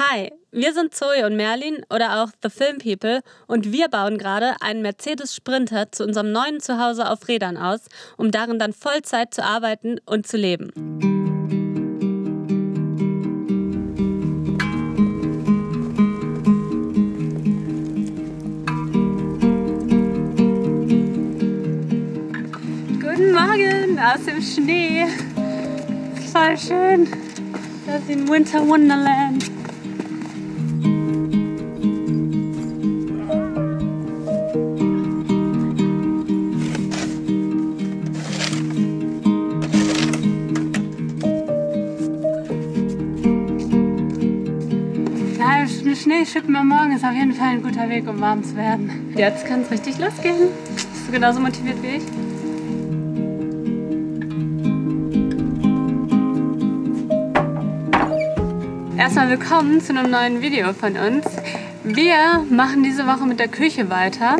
Hi, wir sind Zoe und Merlin oder auch The Film People und wir bauen gerade einen Mercedes Sprinter zu unserem neuen Zuhause auf Rädern aus, um darin dann Vollzeit zu arbeiten und zu leben. Guten Morgen aus dem Schnee. Voll schön. Das ist ein Winter Wonderland. Eine Schneeschippen am Morgen ist auf jeden Fall ein guter Weg, um warm zu werden. Jetzt kann es richtig losgehen. Bist du genauso motiviert wie ich? Erstmal willkommen zu einem neuen Video von uns. Wir machen diese Woche mit der Küche weiter.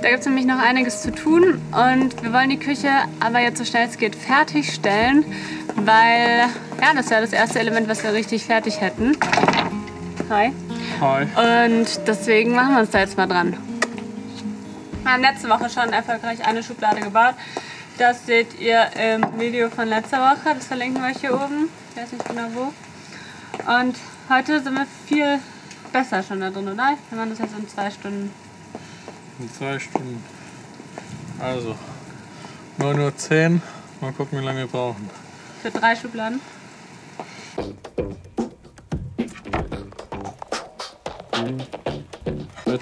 Da gibt es nämlich noch einiges zu tun und wir wollen die Küche aber jetzt so schnell es geht fertigstellen, weil ja, das wäre das erste Element, was wir richtig fertig hätten. Hi. Hi. Und deswegen machen wir uns da jetzt mal dran. Wir haben letzte Woche schon erfolgreich eine Schublade gebaut. Das seht ihr im Video von letzter Woche. Das verlinken wir euch hier oben. Ich weiß nicht genau wo. Und heute sind wir viel besser schon da drin, oder? Wir machen das jetzt in zwei Stunden. In zwei Stunden. Also, 9.10 Uhr. Mal gucken, wie lange wir brauchen. Für drei Schubladen.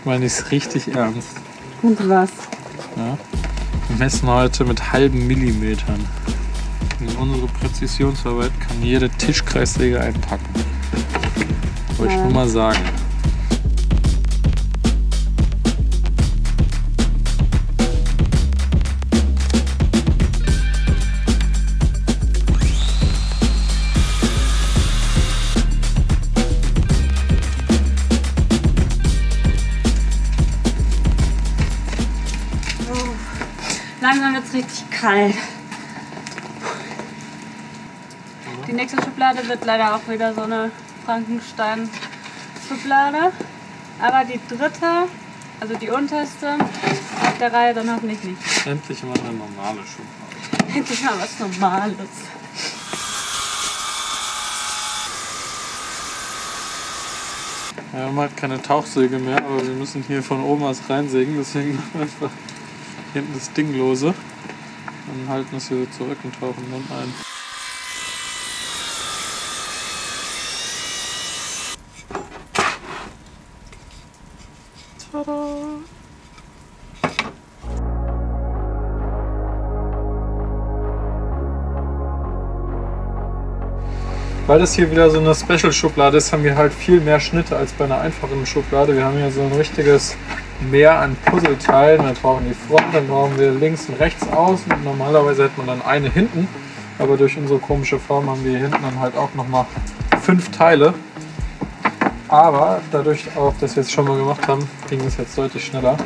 Heute meine ich es richtig ernst. Und was? Ja? Wir messen heute mit halben Millimetern. In unsere Präzisionsarbeit kann jede Tischkreissäge einpacken. Wollte ich nur mal sagen. Langsam wird es richtig kalt. Die nächste Schublade wird leider auch wieder so eine Frankenstein-Schublade. Aber die dritte, also die unterste, auf der Reihe dann hoffentlich nicht. Endlich mal eine normale Schublade. Endlich mal was Normales. Ja, wir haben halt keine Tauchsäge mehr, aber wir müssen hier von oben was reinsägen, deswegen machen wir einfach hinten das Ding lose und halten es hier zurück und tauchen dann ein. Weil das hier wieder so eine Special-Schublade ist, haben wir halt viel mehr Schnitte als bei einer einfachen Schublade. Wir haben hier so ein richtiges Meer an Puzzleteilen. Wir brauchen die Front, dann brauchen wir links und rechts außen. Normalerweise hätte man dann eine hinten, aber durch unsere komische Form haben wir hier hinten dann halt auch nochmal fünf Teile. Aber dadurch auch, dass wir es schon mal gemacht haben, ging es jetzt deutlich schneller.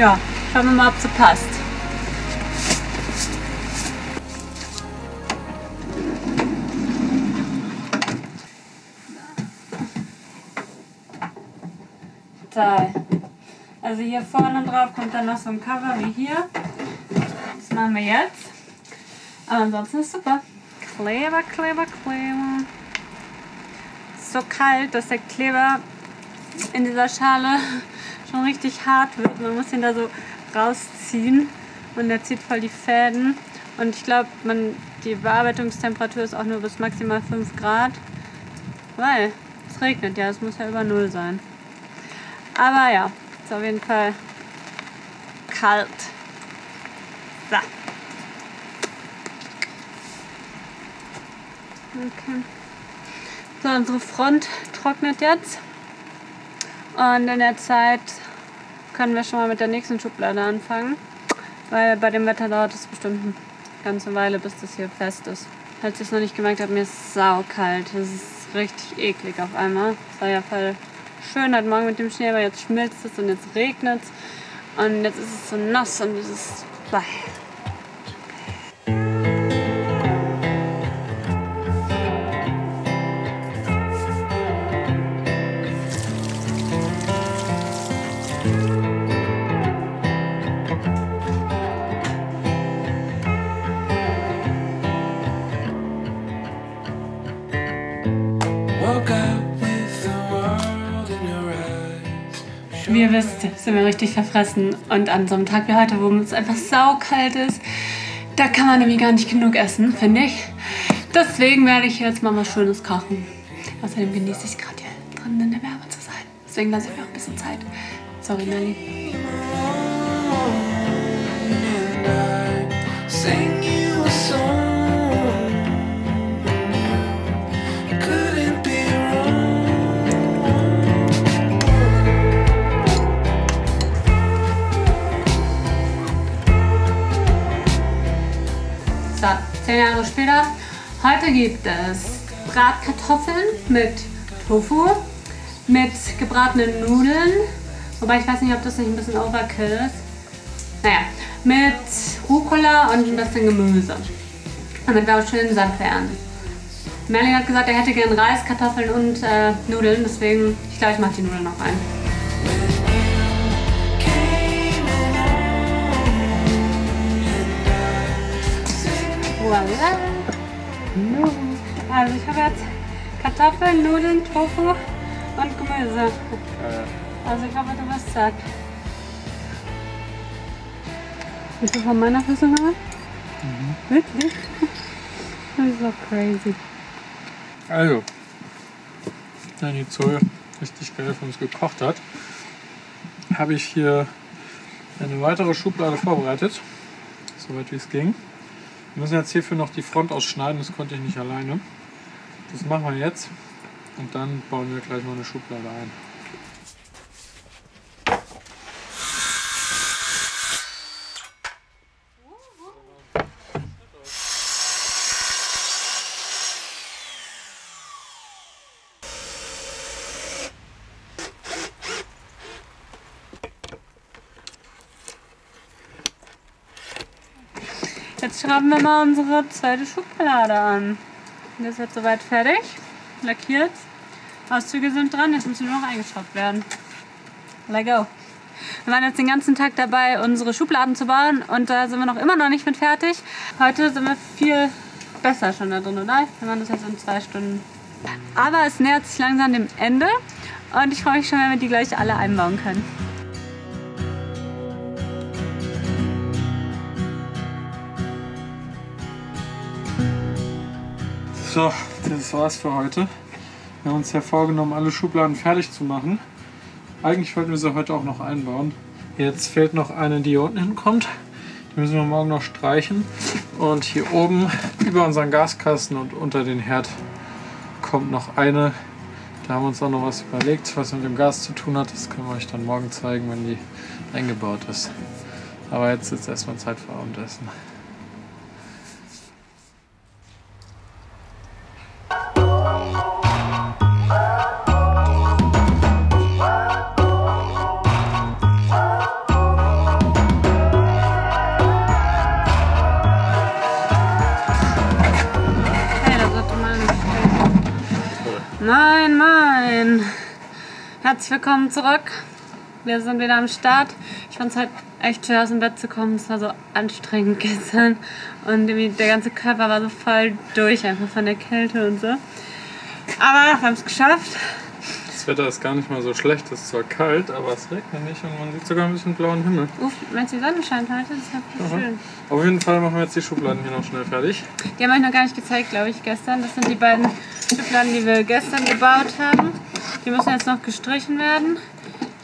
Ja, schauen wir mal, ob sie passt. Toll. Also hier vorne drauf kommt dann noch so ein Cover wie hier. Das machen wir jetzt. Aber ansonsten ist super. Kleber, Kleber, Kleber. Ist so kalt, dass der Kleber in dieser Schale schon richtig hart wird. Man muss ihn da so rausziehen und der zieht voll die Fäden. Und ich glaube, man die Bearbeitungstemperatur ist auch nur bis maximal 5 Grad, weil es regnet ja, es muss ja über Null sein. Aber ja, ist auf jeden Fall kalt. So. Okay. So, unsere Front trocknet jetzt. Und in der Zeit können wir schon mal mit der nächsten Schublade anfangen. Weil bei dem Wetter dauert es bestimmt ganze Weile, bis das hier fest ist. Falls ihr es noch nicht gemerkt habt, mir ist saukalt. Es ist richtig eklig auf einmal. Es war ja voll schön heute Morgen mit dem Schnee, aber jetzt schmilzt es und jetzt regnet es. Und jetzt ist es so nass und es ist... Bleh. Wie ihr wisst, sind wir richtig verfressen. Und an so einem Tag wie heute, wo es einfach saukalt ist, da kann man nämlich gar nicht genug essen, finde ich. Deswegen werde ich jetzt mal was Schönes kochen. Außerdem genieße ich es gerade hier drin in der Wärme zu sein. Deswegen lasse ich mir auch ein bisschen Zeit. Sorry, Nelly. So, zehn Jahre später. Heute gibt es Bratkartoffeln mit Tofu, mit gebratenen Nudeln. Wobei ich weiß nicht, ob das nicht ein bisschen Overkill ist. Naja, mit Rucola und ein bisschen Gemüse. Damit wir auch schön satt werden. Merlin hat gesagt, er hätte gern Reis, Kartoffeln und äh, Nudeln. Deswegen, ich glaube, ich mache die Nudeln noch Voila. Also ich habe jetzt Kartoffeln, Nudeln, Tofu und Gemüse. Also ich hoffe, du wirst satt. Willst du von meiner Fassung haben? Wirklich? Das ist so crazy. Also, wenn die Zoe richtig geil für uns gekocht hat, habe ich hier eine weitere Schublade vorbereitet, soweit wie es ging. Wir müssen jetzt hierfür noch die Front ausschneiden, das konnte ich nicht alleine. Das machen wir jetzt und dann bauen wir gleich noch eine Schublade ein. Jetzt schrauben wir mal unsere zweite Schublade an. Das ist jetzt soweit fertig. Lackiert. Auszüge sind dran, jetzt müssen nur noch eingeschraubt werden. Let go. Wir waren jetzt den ganzen Tag dabei, unsere Schubladen zu bauen und da sind wir noch immer noch nicht mit fertig. Heute sind wir viel besser schon da drin, oder? Wir machen das jetzt in zwei Stunden. Aber es nähert sich langsam dem Ende und ich freue mich schon, wenn wir die gleich alle einbauen können. So, das war's für heute. Wir haben uns ja vorgenommen, alle Schubladen fertig zu machen. Eigentlich wollten wir sie heute auch noch einbauen. Jetzt fehlt noch eine, die hier unten hinkommt. Die müssen wir morgen noch streichen. Und hier oben über unseren Gaskasten und unter den Herd kommt noch eine. Da haben wir uns auch noch was überlegt, was mit dem Gas zu tun hat. Das können wir euch dann morgen zeigen, wenn die eingebaut ist. Aber jetzt ist erstmal Zeit für Abendessen. Herzlich willkommen zurück. Wir sind wieder am Start. Ich fand es halt echt schwer aus dem Bett zu kommen. Es war so anstrengend gestern. Und der ganze Körper war so voll durch, einfach von der Kälte und so. Aber wir haben es geschafft. Das Wetter ist gar nicht mal so schlecht. Es ist zwar kalt, aber es regnet nicht und man sieht sogar ein bisschen blauen Himmel. Uff, meinst du, die Sonne scheint heute? Das ist Aha. schön. Auf jeden Fall machen wir jetzt die Schubladen hier noch schnell fertig. Die haben euch noch gar nicht gezeigt, glaube ich, gestern. Das sind die beiden Schubladen, die wir gestern gebaut haben. Die müssen jetzt noch gestrichen werden.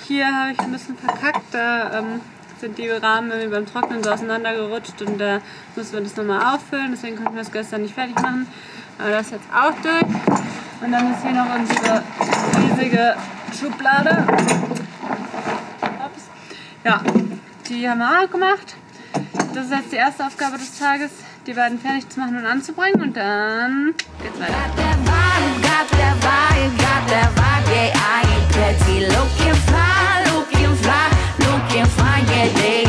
Hier habe ich ein bisschen verkackt. Da ähm, sind die Rahmen irgendwie beim Trocknen so auseinandergerutscht und da müssen wir das nochmal auffüllen. Deswegen konnten wir es gestern nicht fertig machen. Aber das ist jetzt auch durch. Und dann ist hier noch unsere riesige Schublade. Ups. Ja, die haben wir auch gemacht. Das ist jetzt die erste Aufgabe des Tages. die beiden fertig zu machen und anzubringen und dann geht's weiter. Looking fly, looking fly, looking fine, yeah,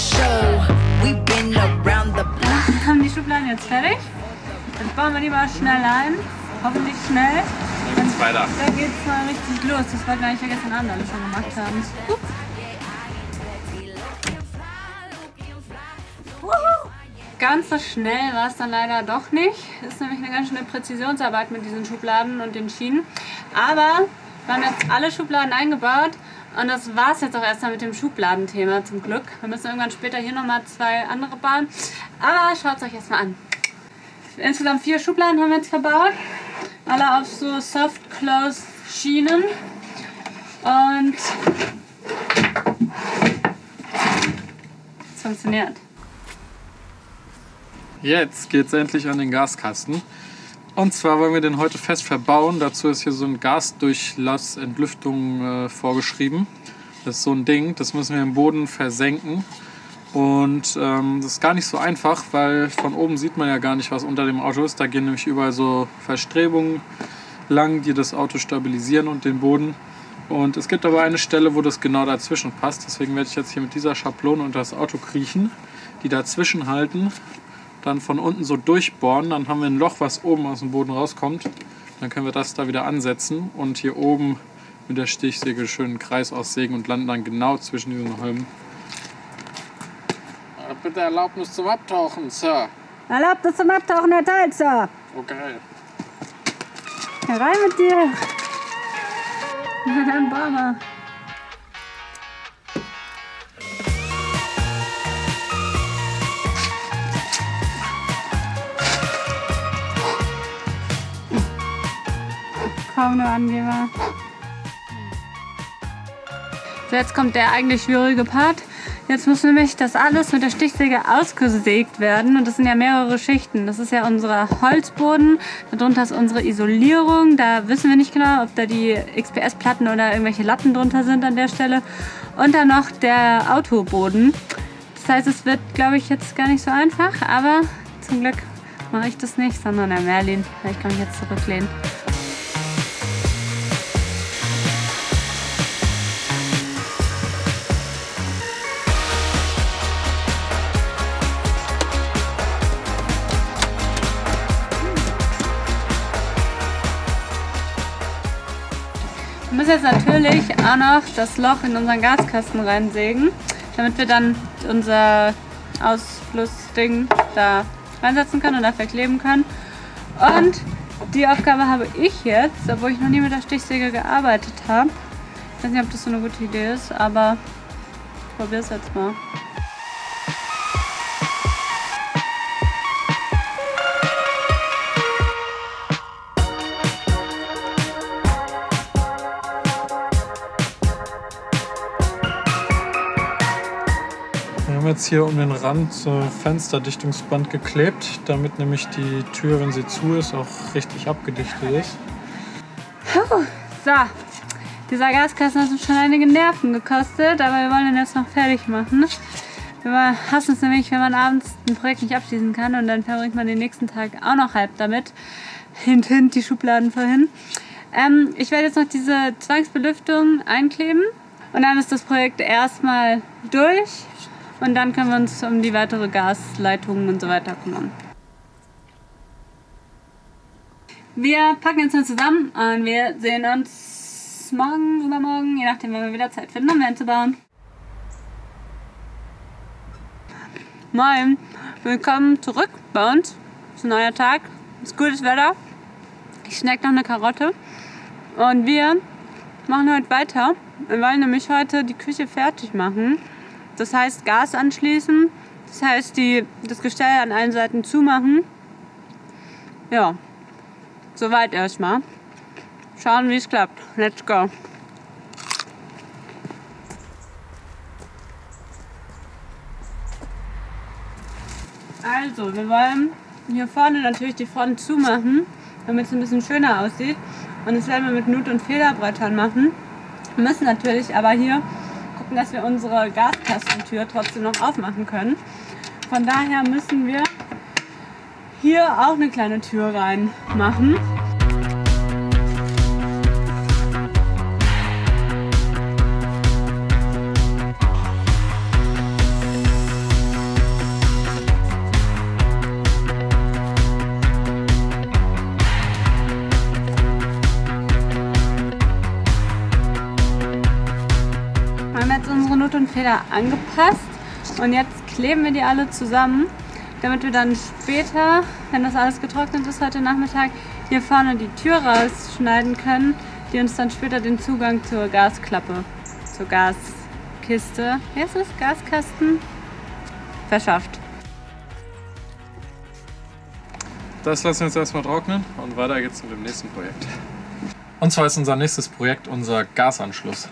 Haben die Schubladen jetzt fertig? Jetzt bauen wir die mal schnell ein. Hoffentlich schnell. Dann geht's weiter. Dann geht's mal richtig los. Das wollten wir eigentlich ja gestern Abend alle schon gemacht haben. Ups. Ganz so schnell war es dann leider doch nicht. Ist nämlich eine ganz schöne Präzisionsarbeit mit diesen Schubladen und den Schienen. Aber wir haben jetzt alle Schubladen eingebaut und das war es jetzt auch erstmal mit dem Schubladenthema zum Glück. Wir müssen irgendwann später hier nochmal zwei andere bauen. Aber schaut es euch erstmal an. Insgesamt vier Schubladen haben wir jetzt verbaut. Alle auf so Soft Close Schienen. Und es funktioniert. Jetzt geht's endlich an den Gaskasten. Und zwar wollen wir den heute fest verbauen. Dazu ist hier so ein Gasdurchlass, Entlüftung äh, vorgeschrieben. Das ist so ein Ding, das müssen wir im Boden versenken. Und ähm, das ist gar nicht so einfach, weil von oben sieht man ja gar nicht, was unter dem Auto ist. Da gehen nämlich überall so Verstrebungen lang, die das Auto stabilisieren und den Boden. Und es gibt aber eine Stelle, wo das genau dazwischen passt. Deswegen werde ich jetzt hier mit dieser Schablone unter das Auto kriechen, die dazwischen halten, dann von unten so durchbohren. Dann haben wir ein Loch, was oben aus dem Boden rauskommt. Dann können wir das da wieder ansetzen und hier oben mit der Stichsäge schön einen Kreis aussägen und landen dann genau zwischen diesen Holmen. Äh, Bitte Erlaubnis zum Abtauchen, Sir. Erlaubt es zum Abtauchen erteilt, Sir. Okay. Herein mit dir. Na dann bauen Kaum nur Angeber. So, jetzt kommt der eigentlich schwierige Part. Jetzt muss nämlich das alles mit der Stichsäge ausgesägt werden. Und das sind ja mehrere Schichten. Das ist ja unser Holzboden. Darunter ist unsere Isolierung. Da wissen wir nicht genau, ob da die XPS-Platten oder irgendwelche Latten drunter sind an der Stelle. Und dann noch der Autoboden. Das heißt, es wird, glaube ich, jetzt gar nicht so einfach. Aber zum Glück mache ich das nicht, sondern der Merlin. Ich kann mich jetzt zurücklehnen. Wir müssen jetzt natürlich auch noch das Loch in unseren Gaskasten reinsägen, damit wir dann unser Ausflussding da reinsetzen können und da verkleben können. Und die Aufgabe habe ich jetzt, obwohl ich noch nie mit der Stichsäge gearbeitet habe. Ich weiß nicht, ob das so eine gute Idee ist, aber ich probiere es jetzt mal. Jetzt hier um den Rand so Fensterdichtungsband geklebt, damit nämlich die Tür, wenn sie zu ist, auch richtig abgedichtet ist. So, dieser Gaskasten hat uns schon einige Nerven gekostet, aber wir wollen ihn jetzt noch fertig machen. Wir hassen es nämlich, wenn man abends ein Projekt nicht abschließen kann und dann verbringt man den nächsten Tag auch noch halb damit. Hint, hint, die Schubladen vorhin. Ähm, ich werde jetzt noch diese Zwangsbelüftung einkleben und dann ist das Projekt erstmal durch und dann können wir uns um die weitere Gasleitungen und so weiter kümmern. Wir packen jetzt mal zusammen und wir sehen uns morgen, übermorgen, je nachdem, wenn wir wieder Zeit finden, um einzubauen. Moin, willkommen zurück bei uns. Es ist ein neuer Tag, es ist gutes Wetter. Ich schneck noch eine Karotte und wir machen heute weiter. Wir wollen nämlich heute die Küche fertig machen. Das heißt Gas anschließen, das heißt die, das Gestell an allen Seiten zumachen. Ja, Soweit erstmal. Schauen, wie es klappt. Let's go. Also, wir wollen hier vorne natürlich die Front zumachen, damit es ein bisschen schöner aussieht. Und das werden wir mit Nut- und Federbrettern machen. Wir müssen natürlich aber hier gucken, dass wir unsere Gaskastentür trotzdem noch aufmachen können. Von daher müssen wir hier auch eine kleine Tür reinmachen. Feder angepasst und jetzt kleben wir die alle zusammen, damit wir dann später, wenn das alles getrocknet ist heute Nachmittag, hier vorne die Tür rausschneiden können, die uns dann später den Zugang zur Gasklappe, zur Gaskiste, wie heißt das? Gaskasten verschafft. Das lassen wir jetzt erstmal trocknen und weiter geht's mit dem nächsten Projekt. Und zwar ist unser nächstes Projekt unser Gasanschluss.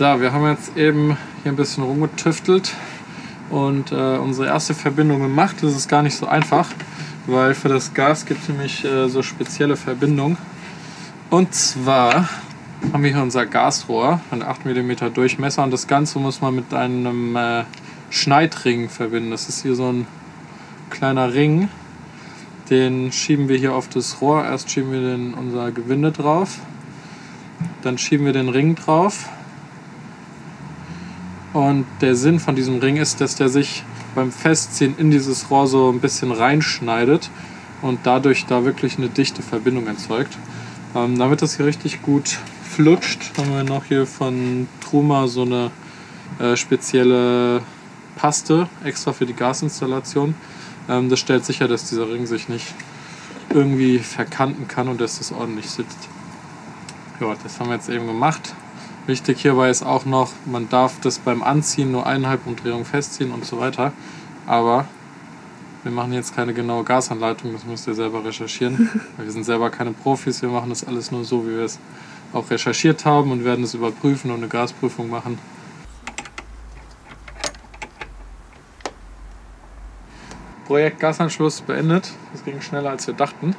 So, wir haben jetzt eben hier ein bisschen rumgetüftelt und äh, unsere erste Verbindung gemacht. Das ist gar nicht so einfach, weil für das Gas gibt es nämlich äh, so spezielle Verbindungen. Und zwar haben wir hier unser Gasrohr, ein 8 mm Durchmesser und das Ganze muss man mit einem äh, Schneidring verbinden. Das ist hier so ein kleiner Ring, den schieben wir hier auf das Rohr. Erst schieben wir den, unser Gewinde drauf, dann schieben wir den Ring drauf. Und der Sinn von diesem Ring ist, dass der sich beim Festziehen in dieses Rohr so ein bisschen reinschneidet und dadurch da wirklich eine dichte Verbindung erzeugt. Ähm, damit das hier richtig gut flutscht, haben wir noch hier von Truma so eine äh, spezielle Paste extra für die Gasinstallation. Ähm, das stellt sicher, dass dieser Ring sich nicht irgendwie verkanten kann und dass das ordentlich sitzt. Ja, das haben wir jetzt eben gemacht. Wichtig hierbei ist auch noch, man darf das beim Anziehen nur eineinhalb Umdrehungen festziehen und so weiter. Aber wir machen jetzt keine genaue Gasanleitung, das müsst ihr selber recherchieren. Wir sind selber keine Profis, wir machen das alles nur so, wie wir es auch recherchiert haben und werden es überprüfen und eine Gasprüfung machen. Projekt Gasanschluss beendet. Das ging schneller als wir dachten.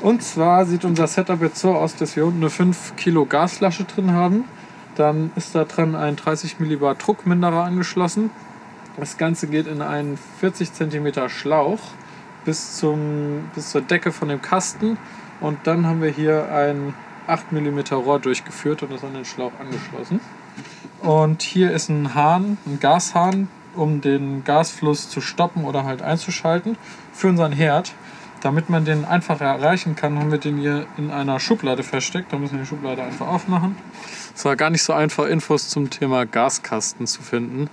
Und zwar sieht unser Setup jetzt so aus, dass wir unten eine 5 Kilo Gasflasche drin haben. Dann ist da dran ein 30 Millibar Druckminderer angeschlossen. Das Ganze geht in einen 40 cm Schlauch bis, zum, bis zur Decke von dem Kasten. Und dann haben wir hier ein 8 mm Rohr durchgeführt und das an den Schlauch angeschlossen. Und hier ist ein Hahn, ein Gashahn, um den Gasfluss zu stoppen oder halt einzuschalten für unseren Herd. Damit man den einfacher erreichen kann, haben wir den hier in einer Schublade versteckt. Da müssen wir die Schublade einfach aufmachen. Es war gar nicht so einfach, Infos zum Thema Gaskasten zu finden.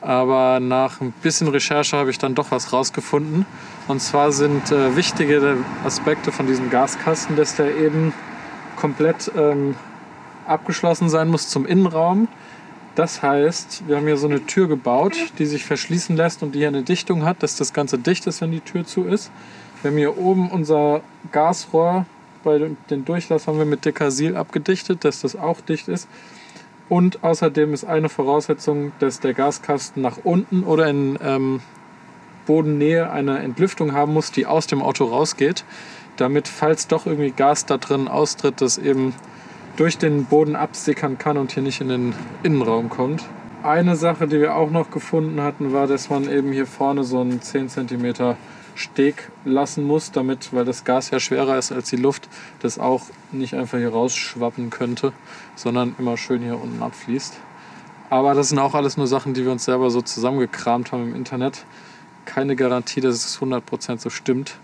Aber nach ein bisschen Recherche habe ich dann doch was rausgefunden. Und zwar sind äh, wichtige Aspekte von diesem Gaskasten, dass der eben komplett ähm, abgeschlossen sein muss zum Innenraum. Das heißt, wir haben hier so eine Tür gebaut, die sich verschließen lässt und die hier eine Dichtung hat, dass das Ganze dicht ist, wenn die Tür zu ist. Wir haben hier oben unser Gasrohr, bei den Durchlass haben wir mit Dekasil abgedichtet, dass das auch dicht ist. Und außerdem ist eine Voraussetzung, dass der Gaskasten nach unten oder in ähm, Bodennähe eine Entlüftung haben muss, die aus dem Auto rausgeht, damit, falls doch irgendwie Gas da drin austritt, das eben durch den Boden absickern kann und hier nicht in den Innenraum kommt. Eine Sache, die wir auch noch gefunden hatten, war, dass man eben hier vorne so einen 10 cm Steg lassen muss, damit, weil das Gas ja schwerer ist als die Luft, das auch nicht einfach hier rausschwappen könnte, sondern immer schön hier unten abfließt. Aber das sind auch alles nur Sachen, die wir uns selber so zusammengekramt haben im Internet. Keine Garantie, dass es 100% so stimmt.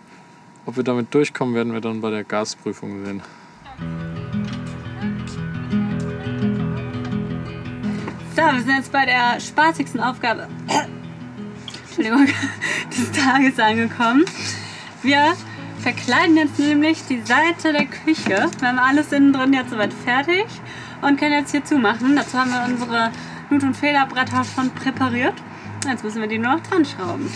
Ob wir damit durchkommen, werden wir dann bei der Gasprüfung sehen. So, wir sind jetzt bei der spaßigsten Aufgabe Entschuldigung, des Tages angekommen. Wir verkleiden jetzt nämlich die Seite der Küche. Wir haben alles innen drin jetzt soweit fertig und können jetzt hier zumachen. Dazu haben wir unsere Nut- und Federbretter schon präpariert. Jetzt müssen wir die nur noch dran schrauben.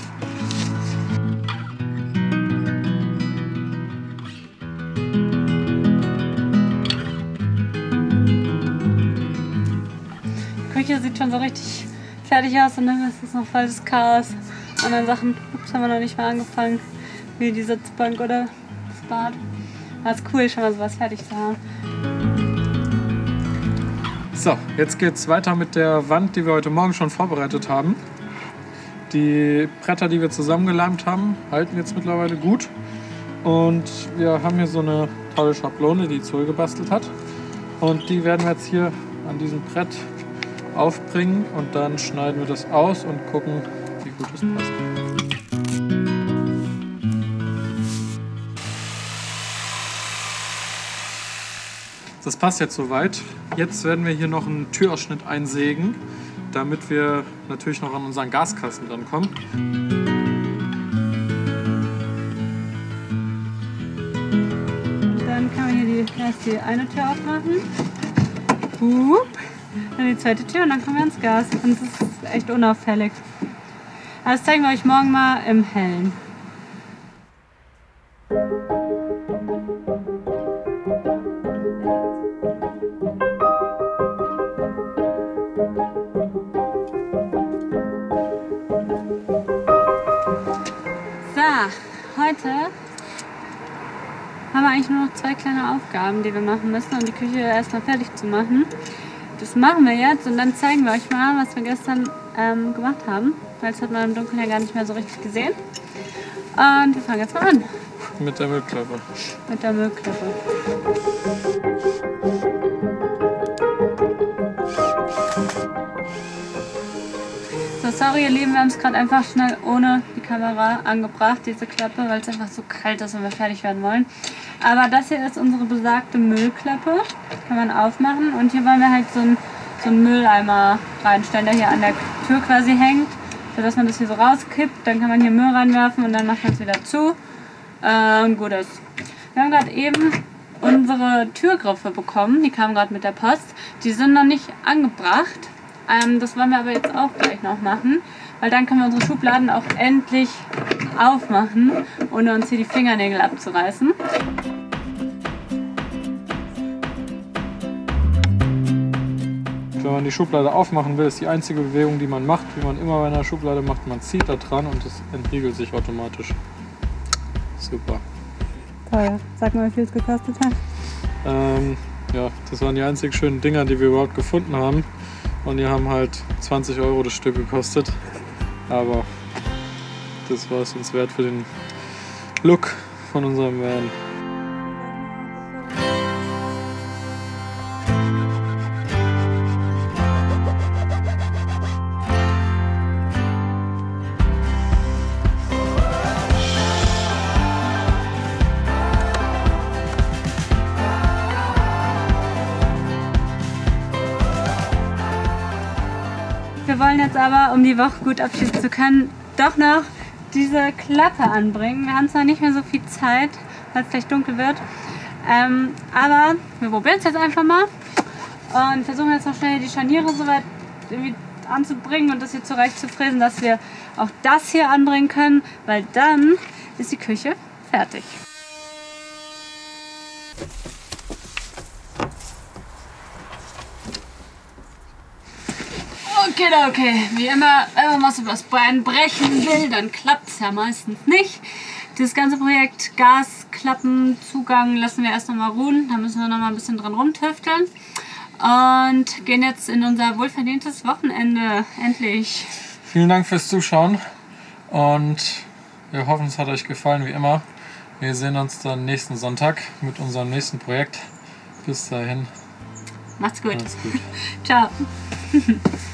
Küche sieht schon so richtig fertig aus und dann ist es noch voll das Chaos. Dann Sachen, ups, haben wir noch nicht mal angefangen, wie die Sitzbank oder das Bad. Es ist cool, schon mal sowas fertig zu haben. So, jetzt geht's weiter mit der Wand, die wir heute Morgen schon vorbereitet haben. Die Bretter, die wir zusammengeleimt haben, halten jetzt mittlerweile gut. Und wir haben hier so eine tolle Schablone, die Zoe gebastelt hat. Und die werden wir jetzt hier an diesem Brett aufbringen und dann schneiden wir das aus und gucken, wie gut es passt. Das passt jetzt soweit. Jetzt werden wir hier noch einen Türausschnitt einsägen, damit wir natürlich noch an unseren Gaskasten rankommen. Dann kann man hier die, erst die eine Tür aufmachen. Hup. Dann die zweite Tür und dann kommen wir ans Gas. Und es ist echt unauffällig. Das zeigen wir euch morgen mal im Hellen. So, heute haben wir eigentlich nur noch zwei kleine Aufgaben, die wir machen müssen, um die Küche erstmal fertig zu machen. Das machen wir jetzt und dann zeigen wir euch mal, was wir gestern ähm, gemacht haben. Weil das hat man im Dunkeln ja gar nicht mehr so richtig gesehen. Und wir fangen jetzt mal an Mit der Müllklappe. mit der Müllklappe. So, sorry ihr Lieben, wir haben es gerade einfach schnell ohne die Kamera angebracht, diese Klappe, weil es einfach so kalt ist und wir fertig werden wollen. Aber das hier ist unsere besagte Müllklappe. Kann man aufmachen und hier wollen wir halt so einen, so einen Mülleimer reinstellen, der hier an der Tür quasi hängt, sodass man das hier so rauskippt. Dann kann man hier Müll reinwerfen und dann macht man es wieder zu. Äh, und gut ist. Wir haben gerade eben unsere Türgriffe bekommen. Die kamen gerade mit der Post. Die sind noch nicht angebracht. Ähm, das wollen wir aber jetzt auch gleich noch machen, weil dann können wir unsere Schubladen auch endlich aufmachen, ohne uns hier die Fingernägel abzureißen. Wenn man die Schublade aufmachen will, ist die einzige Bewegung, die man macht, wie man immer bei einer Schublade macht, man zieht da dran und es entriegelt sich automatisch. Super. Toll. Sag mal, wie viel es gekostet hat. Ähm, ja, das waren die einzig schönen Dinger, die wir überhaupt gefunden haben. Und die haben halt 20 Euro das Stück gekostet. Aber das war es uns wert für den Look von unserem Van. Aber, um die Woche gut abschließen zu können, doch noch diese Klappe anbringen. Wir haben zwar nicht mehr so viel Zeit, weil es gleich dunkel wird. Ähm, aber wir probieren es jetzt einfach mal und versuchen jetzt noch schnell die Scharniere so weit irgendwie anzubringen und das hier zurecht zu fräsen, dass wir auch das hier anbringen können, weil dann ist die Küche fertig. Okay, okay. Wie immer, wenn man was übers Bein brechen will, dann klappt es ja meistens nicht. Das ganze Projekt Gasklappen, Zugang lassen wir erst noch mal ruhen. Da müssen wir noch mal ein bisschen dran rumtüfteln. Und gehen jetzt in unser wohlverdientes Wochenende. Endlich. Vielen Dank fürs Zuschauen und wir hoffen, es hat euch gefallen wie immer. Wir sehen uns dann nächsten Sonntag mit unserem nächsten Projekt. Bis dahin, Macht's gut. macht's gut. Ciao.